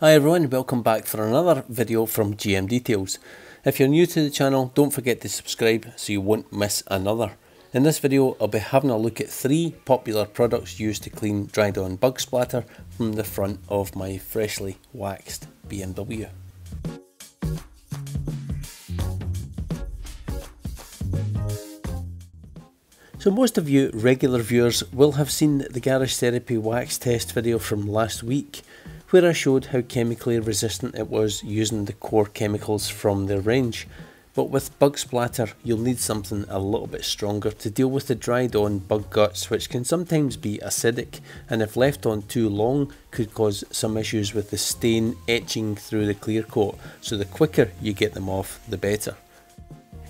Hi everyone, welcome back for another video from GM Details. If you're new to the channel, don't forget to subscribe so you won't miss another. In this video, I'll be having a look at three popular products used to clean dried on bug splatter from the front of my freshly waxed BMW. So most of you regular viewers will have seen the Garage Therapy wax test video from last week where I showed how chemically resistant it was using the core chemicals from their range. But with bug splatter you'll need something a little bit stronger to deal with the dried on bug guts which can sometimes be acidic and if left on too long could cause some issues with the stain etching through the clear coat so the quicker you get them off the better.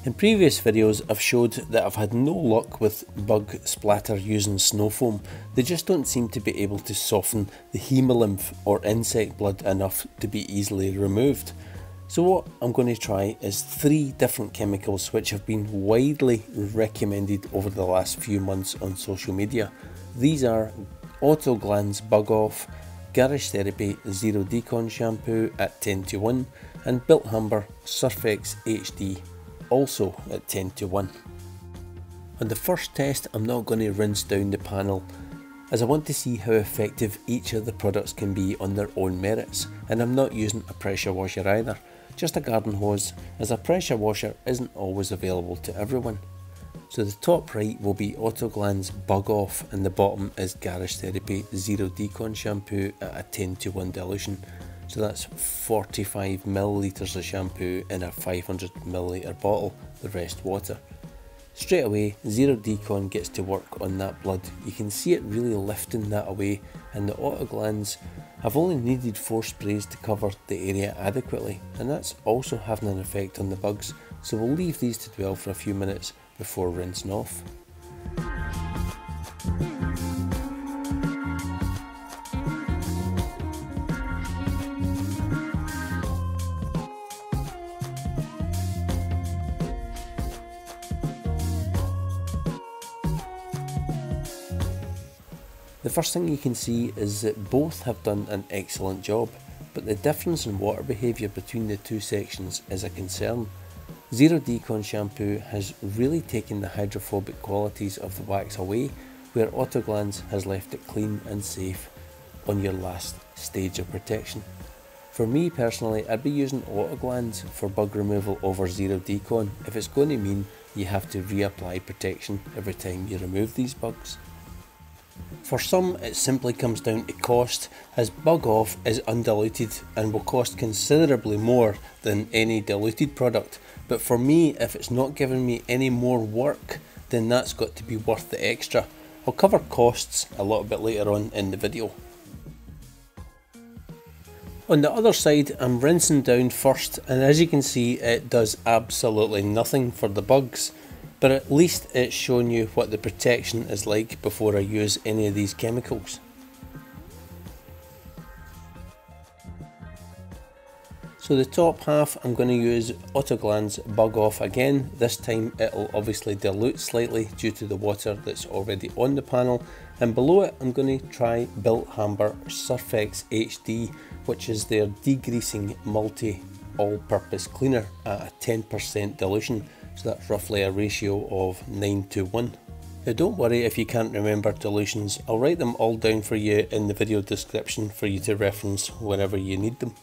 In previous videos I've showed that I've had no luck with bug splatter using snow foam. They just don't seem to be able to soften the hemolymph or insect blood enough to be easily removed. So what I'm going to try is three different chemicals which have been widely recommended over the last few months on social media. These are Autoglanz Bug Off, Garage Therapy Zero Decon Shampoo at 10 to 1 and Bilt Hamber Surfex HD also at 10 to 1. On the first test I'm not going to rinse down the panel as I want to see how effective each of the products can be on their own merits and I'm not using a pressure washer either, just a garden hose as a pressure washer isn't always available to everyone. So the top right will be Autoglanz Bug Off and the bottom is Garage Therapy Zero Decon Shampoo at a 10 to 1 dilution so that's 45 millilitres of shampoo in a 500 milliliter bottle, the rest water. Straight away, Zero Decon gets to work on that blood. You can see it really lifting that away and the Autoglanz have only needed 4 sprays to cover the area adequately and that's also having an effect on the bugs so we'll leave these to dwell for a few minutes before rinsing off. The first thing you can see is that both have done an excellent job, but the difference in water behaviour between the two sections is a concern. Zero Decon shampoo has really taken the hydrophobic qualities of the wax away, where Autoglanz has left it clean and safe on your last stage of protection. For me personally, I'd be using Autoglanz for bug removal over Zero Decon if it's going to mean you have to reapply protection every time you remove these bugs. For some, it simply comes down to cost, as Bug Off is undiluted and will cost considerably more than any diluted product. But for me, if it's not giving me any more work, then that's got to be worth the extra. I'll cover costs a little bit later on in the video. On the other side, I'm rinsing down first, and as you can see, it does absolutely nothing for the bugs but at least it's shown you what the protection is like before I use any of these chemicals. So the top half I'm going to use Autoglanz Bug Off again, this time it'll obviously dilute slightly due to the water that's already on the panel. And below it I'm going to try Bilt Hamber Surfex HD which is their degreasing multi all-purpose cleaner at a 10% dilution so that's roughly a ratio of 9 to 1. Now don't worry if you can't remember dilutions, I'll write them all down for you in the video description for you to reference whenever you need them.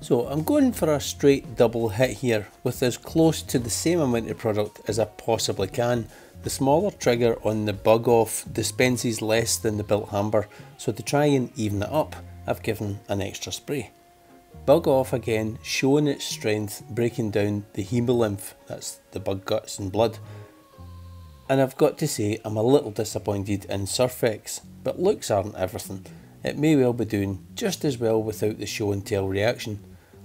So I'm going for a straight double hit here with as close to the same amount of product as I possibly can. The smaller trigger on the bug off dispenses less than the Bilt Hamber so to try and even it up I've given an extra spray. Bug off again, showing its strength, breaking down the hemolymph, that's the bug guts and blood. And I've got to say, I'm a little disappointed in Surfex, but looks aren't everything. It may well be doing just as well without the show and tell reaction.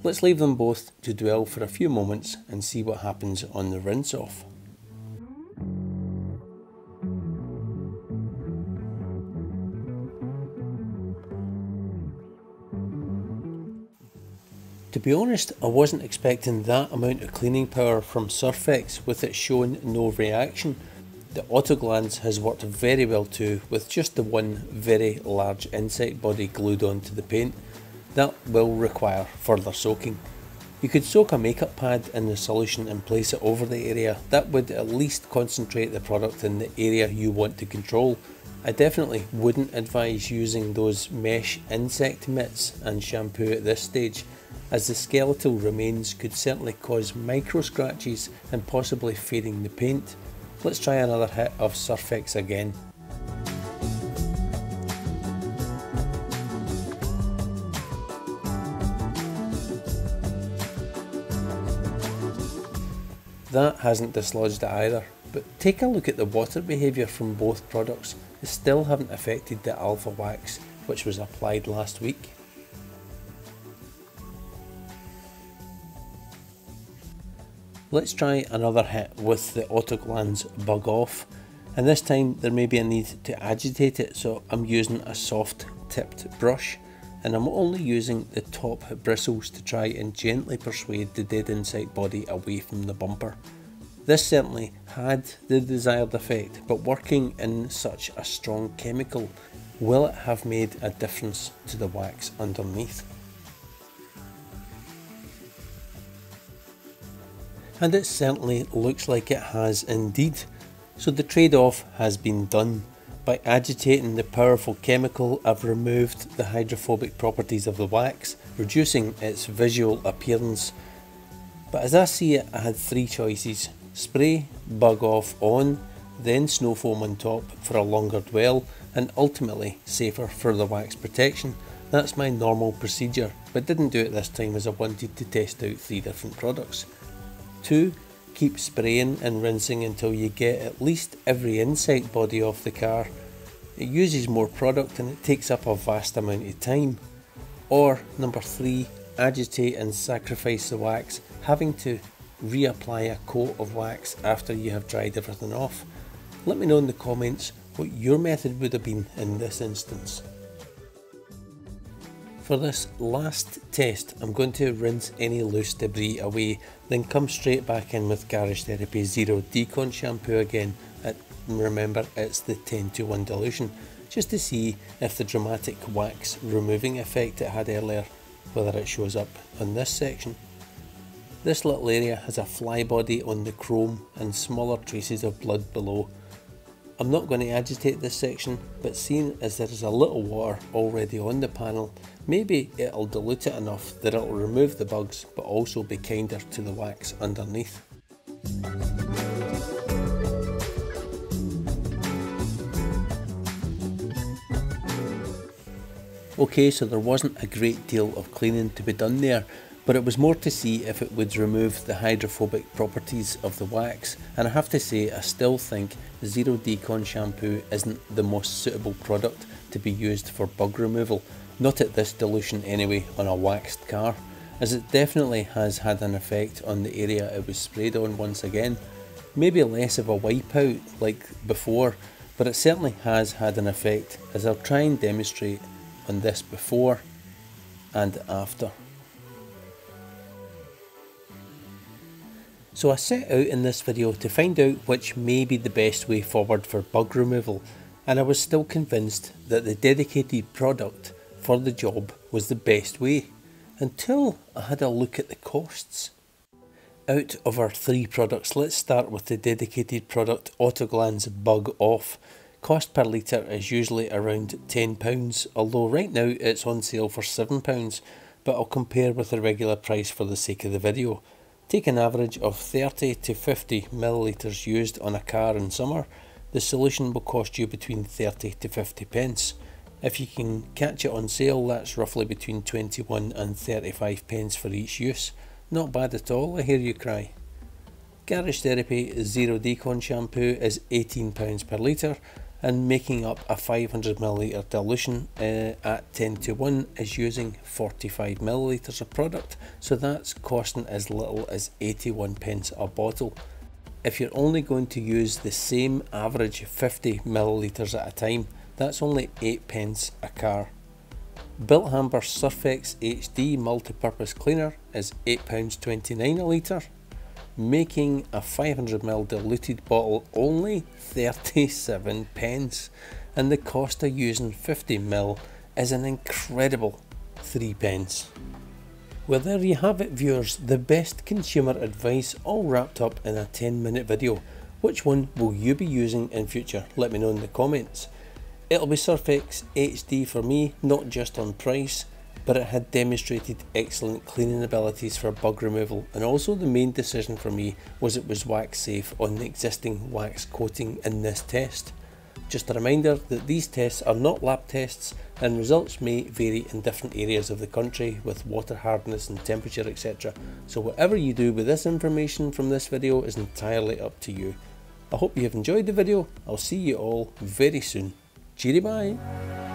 Let's leave them both to dwell for a few moments and see what happens on the rinse off. To be honest, I wasn't expecting that amount of cleaning power from Surfex with it showing no reaction. The Autoglanz has worked very well too with just the one very large insect body glued onto the paint. that will require further soaking. You could soak a makeup pad in the solution and place it over the area. That would at least concentrate the product in the area you want to control. I definitely wouldn't advise using those mesh insect mitts and shampoo at this stage as the skeletal remains could certainly cause micro scratches and possibly fading the paint. Let's try another hit of Surfex again. That hasn't dislodged it either, but take a look at the water behaviour from both products. They still haven't affected the alpha wax which was applied last week. Let's try another hit with the Autoglanz Bug Off and this time there may be a need to agitate it so I'm using a soft tipped brush and I'm only using the top bristles to try and gently persuade the dead insect body away from the bumper. This certainly had the desired effect, but working in such a strong chemical, will it have made a difference to the wax underneath? And it certainly looks like it has indeed. So the trade-off has been done. By agitating the powerful chemical, I've removed the hydrophobic properties of the wax, reducing its visual appearance. But as I see it, I had three choices. Spray, bug off on, then snow foam on top for a longer dwell, and ultimately safer for the wax protection. That's my normal procedure, but didn't do it this time as I wanted to test out three different products. 2. Keep spraying and rinsing until you get at least every insect body off the car. It uses more product and it takes up a vast amount of time. Or number 3. Agitate and sacrifice the wax, having to reapply a coat of wax after you have dried everything off. Let me know in the comments what your method would have been in this instance. For this last test, I'm going to rinse any loose debris away, then come straight back in with Garage Therapy Zero Decon Shampoo again. At, remember, it's the 10 to 1 dilution, just to see if the dramatic wax removing effect it had earlier, whether it shows up on this section. This little area has a fly body on the chrome and smaller traces of blood below. I'm not going to agitate this section, but seeing as there is a little water already on the panel, maybe it'll dilute it enough that it'll remove the bugs but also be kinder to the wax underneath. Okay, so there wasn't a great deal of cleaning to be done there, but it was more to see if it would remove the hydrophobic properties of the wax and I have to say I still think Zero Decon shampoo isn't the most suitable product to be used for bug removal, not at this dilution anyway on a waxed car, as it definitely has had an effect on the area it was sprayed on once again. Maybe less of a wipeout like before, but it certainly has had an effect as I'll try and demonstrate on this before and after. So I set out in this video to find out which may be the best way forward for bug removal and I was still convinced that the dedicated product for the job was the best way until I had a look at the costs. Out of our three products, let's start with the dedicated product Autoglanz Bug Off. Cost per litre is usually around £10, although right now it's on sale for £7, but I'll compare with the regular price for the sake of the video. Take an average of 30 to 50 millilitres used on a car in summer, the solution will cost you between 30 to 50 pence. If you can catch it on sale, that's roughly between 21 and 35 pence for each use. Not bad at all, I hear you cry. Garage Therapy Zero Decon shampoo is £18 per litre and making up a 500ml dilution uh, at 10 to 1 is using 45ml of product so that's costing as little as 81 pence a bottle. If you're only going to use the same average 50ml at a time that's only 8 pence a car. Bilt Hamber Surfex HD multi-purpose cleaner is £8.29 a litre making a 500ml diluted bottle only 37 pence and the cost of using 50ml is an incredible three pence. Well there you have it viewers, the best consumer advice all wrapped up in a 10 minute video. Which one will you be using in future? Let me know in the comments. It'll be Surfex HD for me, not just on price, but it had demonstrated excellent cleaning abilities for bug removal and also the main decision for me was it was wax safe on the existing wax coating in this test. Just a reminder that these tests are not lab tests and results may vary in different areas of the country with water hardness and temperature etc. So whatever you do with this information from this video is entirely up to you. I hope you have enjoyed the video, I'll see you all very soon. Cheery bye!